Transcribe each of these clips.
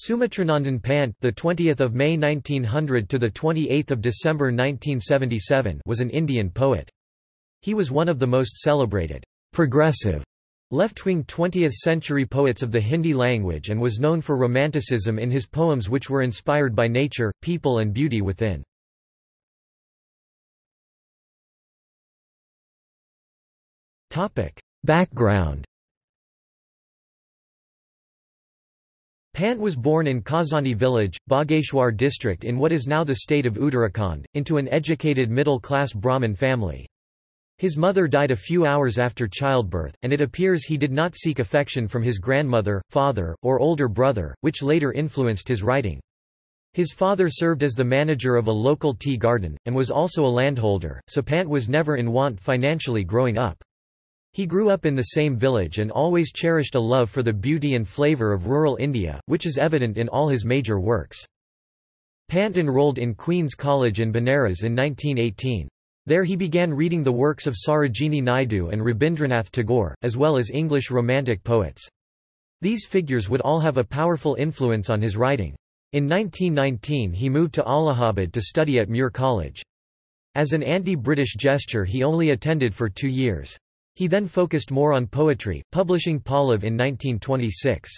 Sumitranandan Pant, the 20th of May 1900 to the 28th of December 1977, was an Indian poet. He was one of the most celebrated progressive left-wing 20th-century poets of the Hindi language and was known for romanticism in his poems which were inspired by nature, people and beauty within. Topic: Background Pant was born in Kausani village, Bageshwar district in what is now the state of Uttarakhand, into an educated middle-class Brahmin family. His mother died a few hours after childbirth, and it appears he did not seek affection from his grandmother, father, or older brother, which later influenced his writing. His father served as the manager of a local tea garden, and was also a landholder, so Pant was never in want financially growing up. He grew up in the same village and always cherished a love for the beauty and flavor of rural India, which is evident in all his major works. Pant enrolled in Queen's College in Benares in 1918. There he began reading the works of Sarojini Naidu and Rabindranath Tagore, as well as English Romantic poets. These figures would all have a powerful influence on his writing. In 1919 he moved to Allahabad to study at Muir College. As an anti-British gesture he only attended for two years. He then focused more on poetry, publishing Pallav in 1926.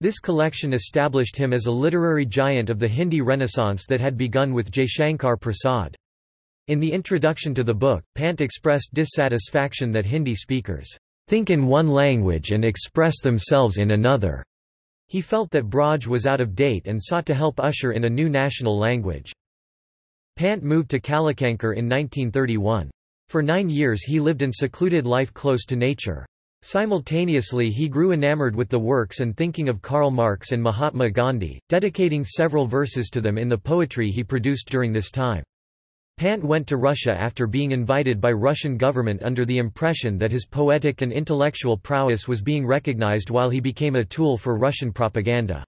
This collection established him as a literary giant of the Hindi Renaissance that had begun with Jaishankar Prasad. In the introduction to the book, Pant expressed dissatisfaction that Hindi speakers think in one language and express themselves in another. He felt that Braj was out of date and sought to help usher in a new national language. Pant moved to Kalakankar in 1931. For nine years he lived in secluded life close to nature. Simultaneously he grew enamored with the works and thinking of Karl Marx and Mahatma Gandhi, dedicating several verses to them in the poetry he produced during this time. Pant went to Russia after being invited by Russian government under the impression that his poetic and intellectual prowess was being recognized while he became a tool for Russian propaganda.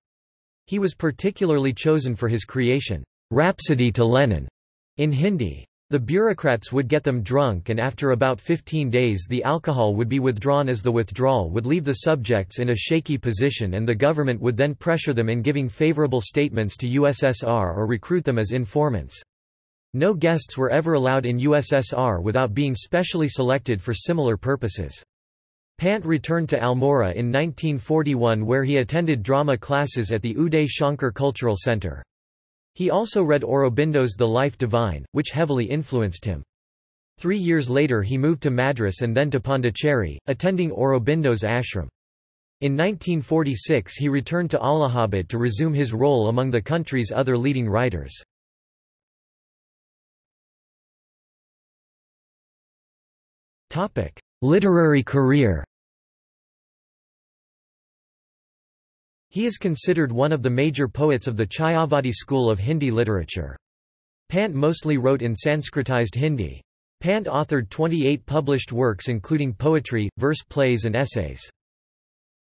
He was particularly chosen for his creation, Rhapsody to Lenin, in Hindi. The bureaucrats would get them drunk and after about 15 days the alcohol would be withdrawn as the withdrawal would leave the subjects in a shaky position and the government would then pressure them in giving favorable statements to USSR or recruit them as informants. No guests were ever allowed in USSR without being specially selected for similar purposes. Pant returned to Almora in 1941 where he attended drama classes at the Uday Shankar Cultural Center. He also read Aurobindo's The Life Divine, which heavily influenced him. Three years later he moved to Madras and then to Pondicherry, attending Aurobindo's ashram. In 1946 he returned to Allahabad to resume his role among the country's other leading writers. Literary career He is considered one of the major poets of the Chayavadi school of Hindi literature. Pant mostly wrote in Sanskritized Hindi. Pant authored 28 published works including poetry, verse plays and essays.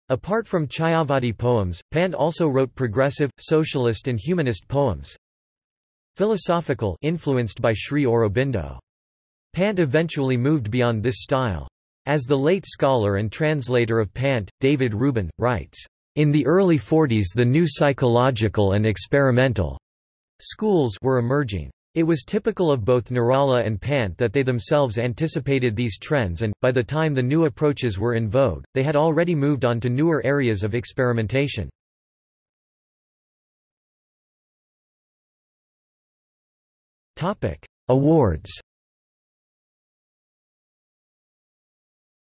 Apart from Chayavadi poems, Pant also wrote progressive, socialist and humanist poems. Philosophical influenced by Sri Aurobindo. Pant eventually moved beyond this style. As the late scholar and translator of Pant, David Rubin, writes, "...in the early 40s the new psychological and experimental schools were emerging. It was typical of both Nirala and Pant that they themselves anticipated these trends and, by the time the new approaches were in vogue, they had already moved on to newer areas of experimentation. Awards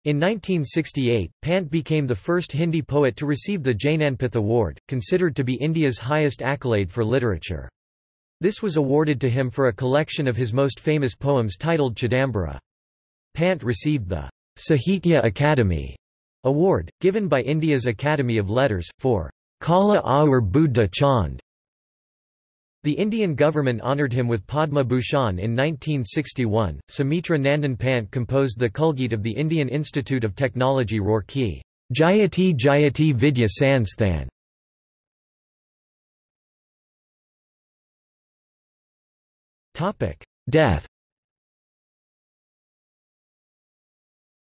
In 1968, Pant became the first Hindi poet to receive the Jnanpith Award, considered to be India's highest accolade for literature. This was awarded to him for a collection of his most famous poems titled Chidambara. Pant received the Sahitya Akademi Award, given by India's Academy of Letters, for Kala Aur Buddha Chand, the Indian government honoured him with Padma Bhushan in 1961. Sumitranandan Pant composed the Kulgit of the Indian Institute of Technology Roorkee, Jayati Jayati Vidya Sansthan. Death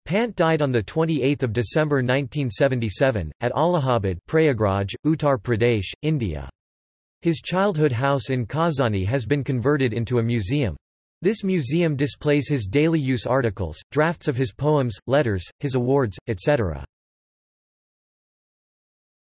Pant died on 28 December 1977, at Allahabad Prayagraj, Uttar Pradesh, India. His childhood house in Kausani has been converted into a museum. This museum displays his daily use articles, drafts of his poems, letters, his awards, etc.